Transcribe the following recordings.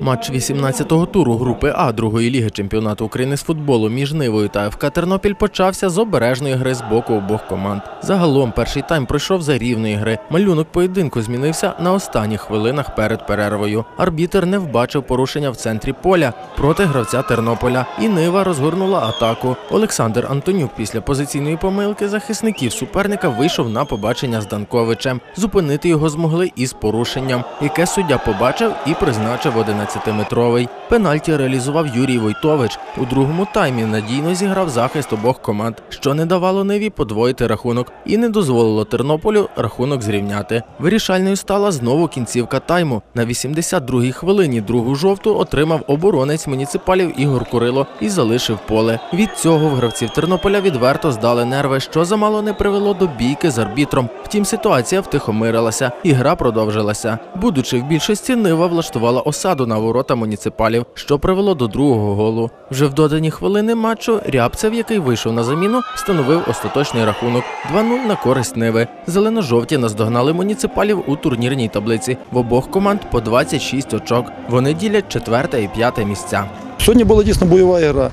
Матч 18-го туру групи А другої ліги чемпіонату України з футболу між Нивою та ФК Тернопіль почався з обережної гри з боку обох команд. Загалом перший тайм пройшов за рівної гри. Малюнок поєдинку змінився на останніх хвилинах перед перервою. Арбітер не вбачив порушення в центрі поля проти гравця Тернополя, і Нива розгорнула атаку. Олександр Антонюк після позиційної помилки захисників суперника вийшов на побачення з Данковичем. Зупинити його змогли із порушенням, яке суддя побачив і призначив 11-метровий. Пенальті реалізував Юрій Войтович. У другому таймі надійно зіграв захист обох команд, що не давало Ниві подвоїти рахунок і не дозволило Тернополю рахунок зрівняти. Вирішальною стала знову кінцівка тайму. На 82-й хвилині другу жовту отримав оборонець муніципалів Ігор Курило і залишив поле. Від цього в гравців Тернополя відверто здали нерви, що замало не привело до бійки з арбітром. Втім, ситуація втихомирилася, і гра продовжилася. Будучи в більшості, Нива влаштувала осаду на ворота муніципалів, що привело до другого голу. Вже в додані хвилини матчу Рябцев, який вийшов на заміну, встановив остаточний рахунок 2-0 на користь Ниви. Зелено-жовті наздогнали муніципалів у турнірній таблиці. В обох команд по 26 очок. Вони ділять четверте і п'яте місця. Сьогодні була дійсно бойова гра.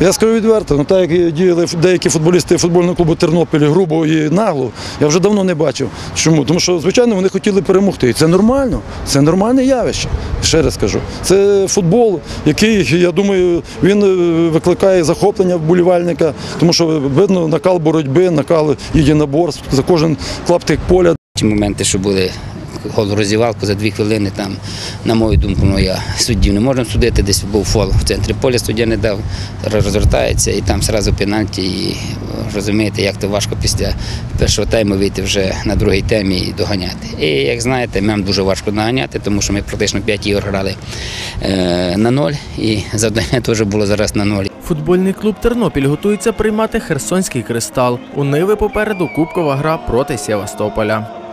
Я скажу відверто, ну так як діяли деякі футболісти футбольного клубу Тернопіль грубо і нагло, я вже давно не бачив. Чому? Тому що, звичайно, вони хотіли перемогти. І це нормально, це нормальне явище. Ще раз кажу. Це футбол, який, я думаю, він е, викликає захоплення вболівальника, тому що видно накал боротьби, накал єдиноборств, за кожен клаптик поля Ті моменти, що були роздівалку за дві хвилини, там, на мою думку, ну я суддів не можна судити, десь був фол в центрі поля, суддя не дав, розвертається і там одразу пенальті. І розумієте, як то важко після першого тайму вийти вже на другий темі і доганяти. І як знаєте, нам дуже важко доганяти, тому що ми практично 5 ігор грали е, на ноль, і завдання теж було зараз на ноль. Футбольний клуб Тернопіль готується приймати Херсонський кристал. У Ниви попереду кубкова гра проти Севастополя.